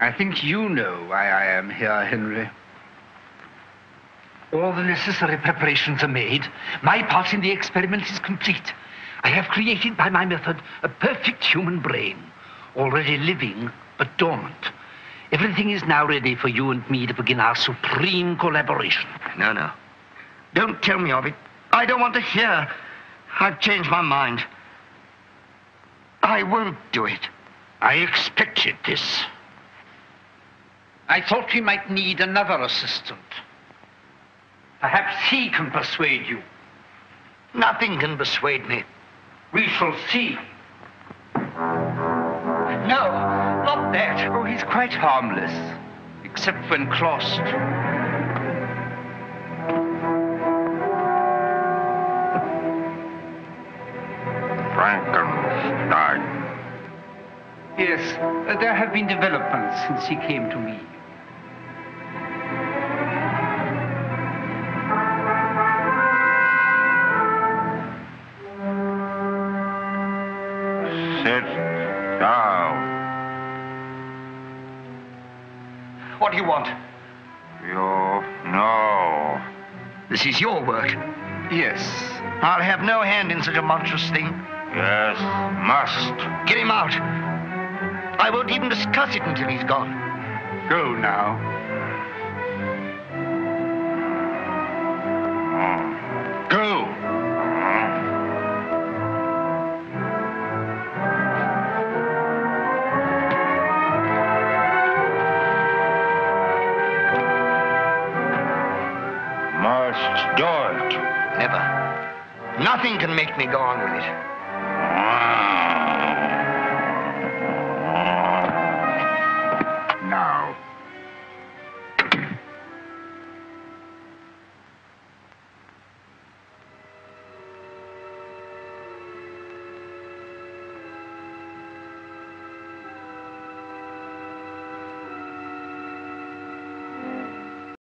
I think you know why I am here, Henry. All the necessary preparations are made. My part in the experiment is complete. I have created by my method a perfect human brain, already living but dormant. Everything is now ready for you and me to begin our supreme collaboration. No, no. Don't tell me of it. I don't want to hear. I've changed my mind. I won't do it. I expected this. I thought we might need another assistant. Perhaps he can persuade you. Nothing can persuade me. We shall see. No, not that. Oh, he's quite harmless, except when crossed. Frankenstein. Yes, uh, there have been developments since he came to me. Sit down. What do you want? You know. This is your work. Yes. I'll have no hand in such a monstrous thing. Yes, must. Get him out. I won't even discuss it until he's gone. Go now. Go. Must do it. Never. Nothing can make me go on with it.